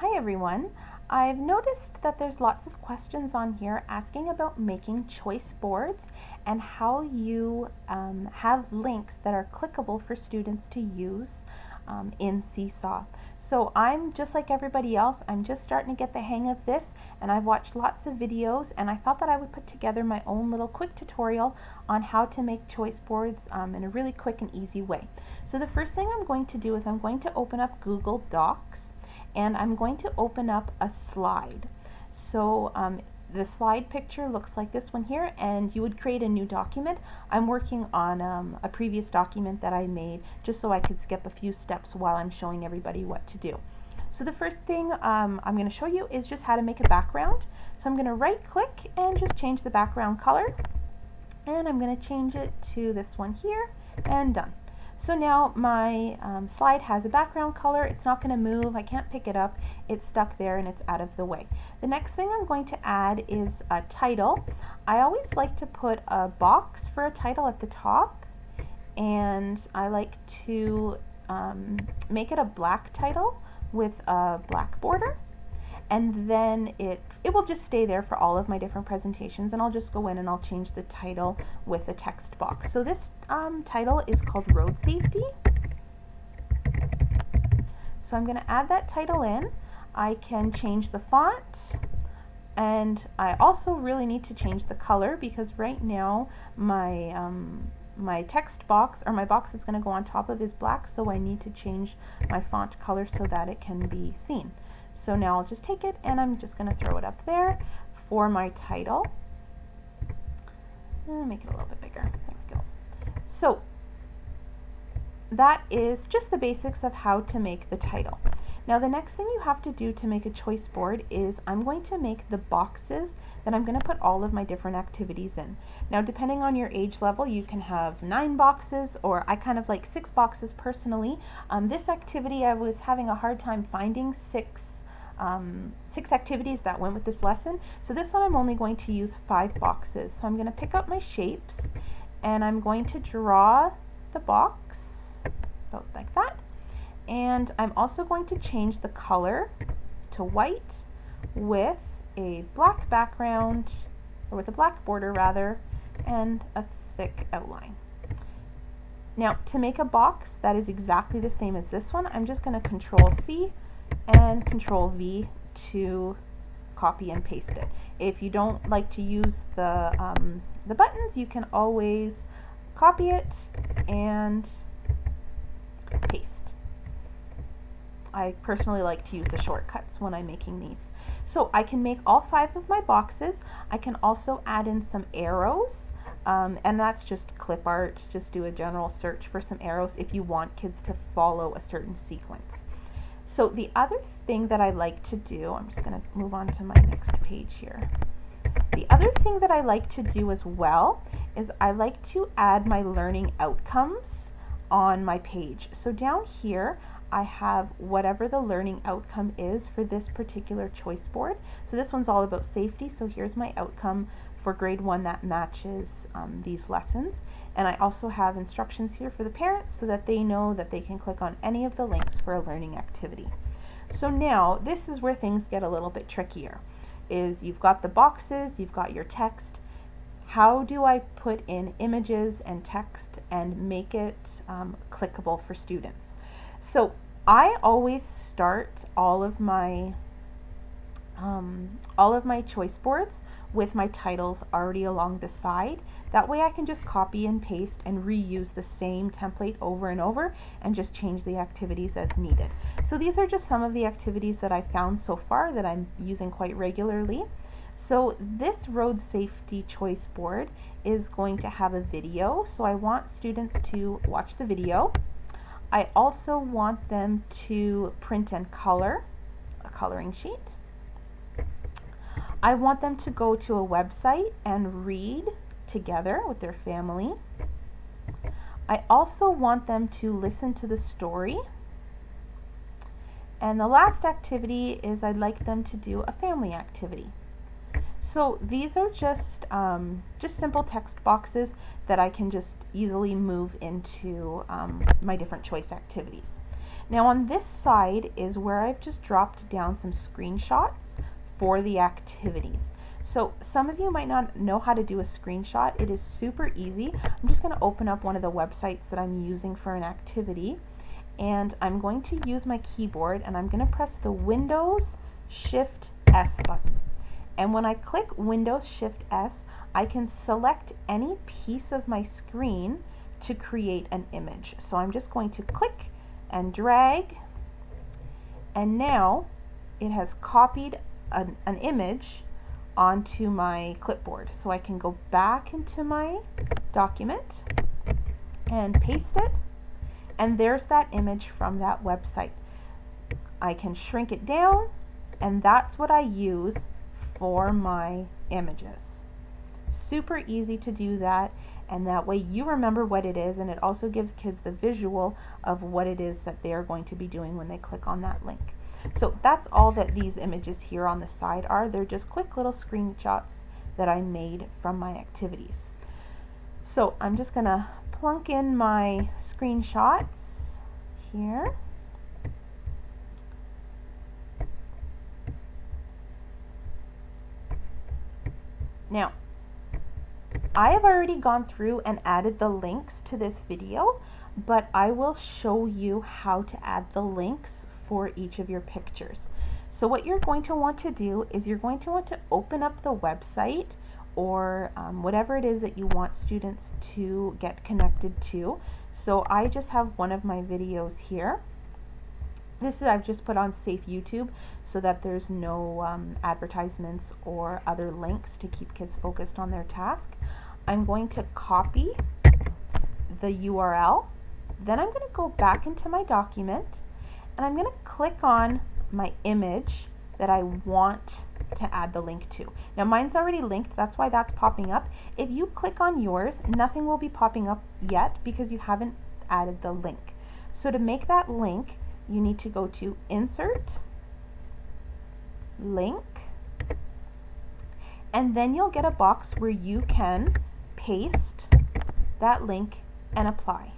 Hi everyone. I've noticed that there's lots of questions on here asking about making choice boards and how you um, have links that are clickable for students to use um, in Seesaw. So I'm just like everybody else, I'm just starting to get the hang of this and I've watched lots of videos and I thought that I would put together my own little quick tutorial on how to make choice boards um, in a really quick and easy way. So the first thing I'm going to do is I'm going to open up Google Docs and I'm going to open up a slide. So um, the slide picture looks like this one here and you would create a new document. I'm working on um, a previous document that I made just so I could skip a few steps while I'm showing everybody what to do. So the first thing um, I'm going to show you is just how to make a background. So I'm going to right click and just change the background color and I'm going to change it to this one here and done. So now my um, slide has a background color. It's not going to move. I can't pick it up. It's stuck there and it's out of the way. The next thing I'm going to add is a title. I always like to put a box for a title at the top and I like to um, make it a black title with a black border and then it it will just stay there for all of my different presentations and I'll just go in and I'll change the title with a text box. So this um, title is called Road Safety. So I'm going to add that title in. I can change the font and I also really need to change the color because right now my um, my text box or my box that's going to go on top of is black so I need to change my font color so that it can be seen. So now I'll just take it and I'm just going to throw it up there for my title. And make it a little bit bigger. There we go. So that is just the basics of how to make the title. Now the next thing you have to do to make a choice board is I'm going to make the boxes that I'm going to put all of my different activities in. Now depending on your age level you can have nine boxes or I kind of like six boxes personally. Um, this activity I was having a hard time finding six um, six activities that went with this lesson. So this one I'm only going to use five boxes. So I'm going to pick up my shapes and I'm going to draw the box about like that. And I'm also going to change the color to white with a black background, or with a black border rather, and a thick outline. Now to make a box that is exactly the same as this one, I'm just going to control C and control V to copy and paste it. If you don't like to use the, um, the buttons, you can always copy it and paste. I personally like to use the shortcuts when I'm making these. So I can make all five of my boxes. I can also add in some arrows um, and that's just clip art. Just do a general search for some arrows if you want kids to follow a certain sequence. So the other thing that I like to do, I'm just going to move on to my next page here. The other thing that I like to do as well is I like to add my learning outcomes on my page. So down here, I have whatever the learning outcome is for this particular choice board. So this one's all about safety. So here's my outcome for grade one that matches um, these lessons. And I also have instructions here for the parents so that they know that they can click on any of the links for a learning activity. So now this is where things get a little bit trickier is you've got the boxes, you've got your text. How do I put in images and text and make it um, clickable for students? So I always start all of my um, all of my choice boards with my titles already along the side. That way I can just copy and paste and reuse the same template over and over and just change the activities as needed. So these are just some of the activities that I found so far that I'm using quite regularly. So this road safety choice board is going to have a video. So I want students to watch the video. I also want them to print and color a coloring sheet. I want them to go to a website and read together with their family. I also want them to listen to the story. And the last activity is I'd like them to do a family activity. So these are just, um, just simple text boxes that I can just easily move into um, my different choice activities. Now on this side is where I've just dropped down some screenshots for the activities. So some of you might not know how to do a screenshot. It is super easy. I'm just going to open up one of the websites that I'm using for an activity and I'm going to use my keyboard and I'm going to press the Windows Shift S button. And when I click Windows Shift S, I can select any piece of my screen to create an image. So I'm just going to click and drag and now it has copied an, an image onto my clipboard. So I can go back into my document and paste it and there's that image from that website. I can shrink it down and that's what I use for my images. Super easy to do that and that way you remember what it is and it also gives kids the visual of what it is that they're going to be doing when they click on that link. So that's all that these images here on the side are. They're just quick little screenshots that I made from my activities. So I'm just going to plunk in my screenshots here. Now, I have already gone through and added the links to this video, but I will show you how to add the links for each of your pictures. So what you're going to want to do is you're going to want to open up the website or um, whatever it is that you want students to get connected to. So I just have one of my videos here. This is I've just put on Safe YouTube so that there's no um, advertisements or other links to keep kids focused on their task. I'm going to copy the URL. Then I'm going to go back into my document and I'm going to click on my image that I want to add the link to. Now mine's already linked, that's why that's popping up. If you click on yours, nothing will be popping up yet because you haven't added the link. So to make that link, you need to go to Insert, Link, and then you'll get a box where you can paste that link and apply.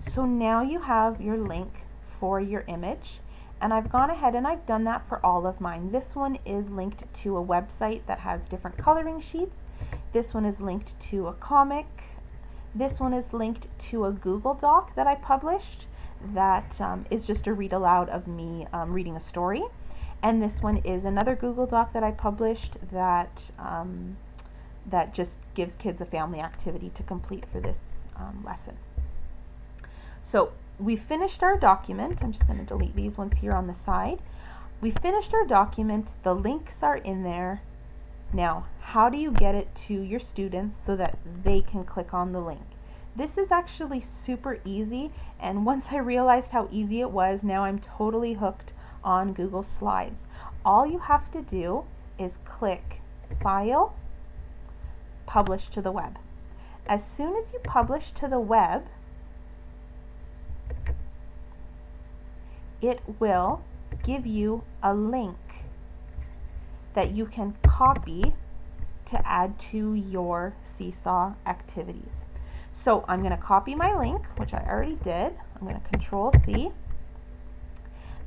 So now you have your link for your image and I've gone ahead and I've done that for all of mine. This one is linked to a website that has different coloring sheets. This one is linked to a comic. This one is linked to a Google Doc that I published that um, is just a read aloud of me um, reading a story. And this one is another Google Doc that I published that um, that just gives kids a family activity to complete for this um, lesson. So we finished our document. I'm just going to delete these ones here on the side. We finished our document. The links are in there. Now, how do you get it to your students so that they can click on the link? This is actually super easy and once I realized how easy it was, now I'm totally hooked on Google Slides. All you have to do is click File, Publish to the Web. As soon as you publish to the web, it will give you a link that you can copy to add to your Seesaw activities. So I'm going to copy my link, which I already did. I'm going to control C.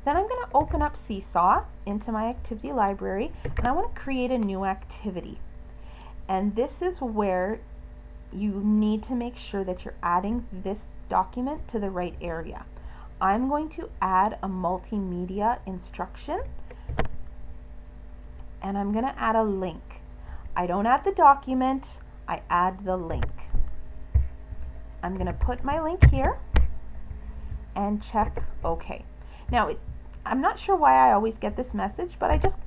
Then I'm going to open up Seesaw into my activity library and I want to create a new activity. And this is where you need to make sure that you're adding this document to the right area. I'm going to add a multimedia instruction and I'm going to add a link. I don't add the document, I add the link. I'm going to put my link here and check OK. Now, it, I'm not sure why I always get this message, but I just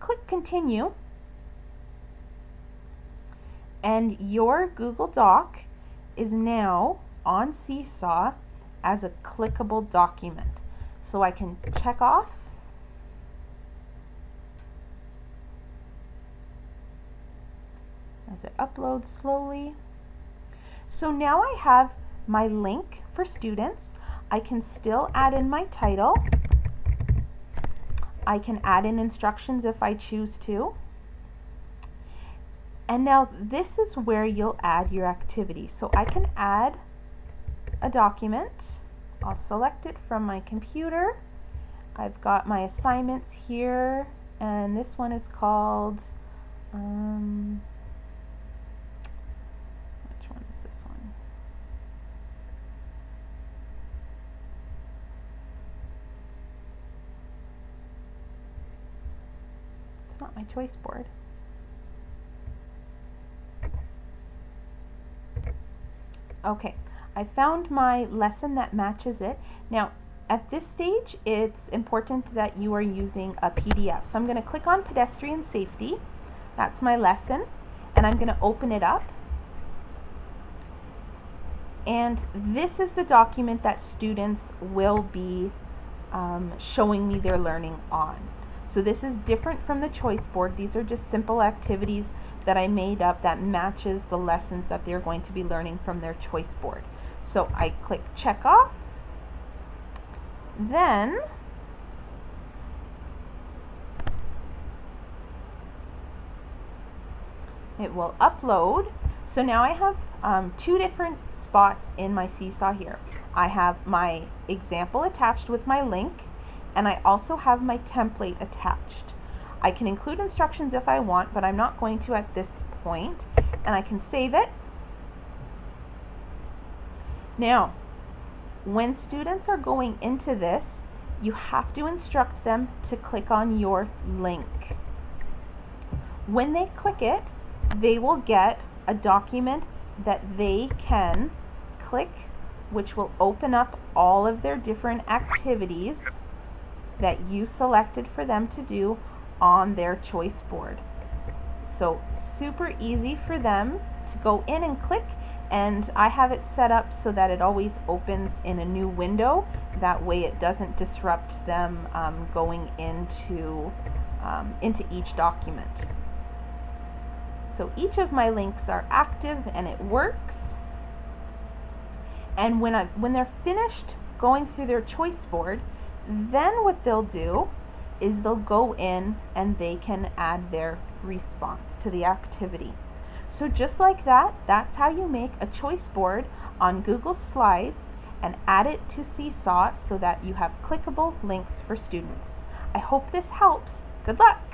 click continue and your Google Doc is now on Seesaw as a clickable document. So I can check off as it uploads slowly. So now I have my link for students. I can still add in my title. I can add in instructions if I choose to. And now this is where you'll add your activity. So I can add a document I'll select it from my computer. I've got my assignments here and this one is called um, which one is this one? It's not my choice board. Okay, I found my lesson that matches it. Now, at this stage, it's important that you are using a PDF. So I'm going to click on pedestrian safety. That's my lesson. And I'm going to open it up. And this is the document that students will be um, showing me their learning on. So this is different from the choice board. These are just simple activities that I made up that matches the lessons that they're going to be learning from their choice board. So I click check off. Then it will upload. So now I have um, two different spots in my Seesaw here. I have my example attached with my link and I also have my template attached. I can include instructions if I want, but I'm not going to at this point. point, and I can save it. Now, when students are going into this, you have to instruct them to click on your link. When they click it, they will get a document that they can click, which will open up all of their different activities that you selected for them to do on their choice board. So super easy for them to go in and click and I have it set up so that it always opens in a new window. That way it doesn't disrupt them um, going into, um, into each document. So each of my links are active and it works. And when, I, when they're finished going through their choice board, then what they'll do is they'll go in and they can add their response to the activity. So just like that, that's how you make a choice board on Google Slides and add it to Seesaw so that you have clickable links for students. I hope this helps. Good luck!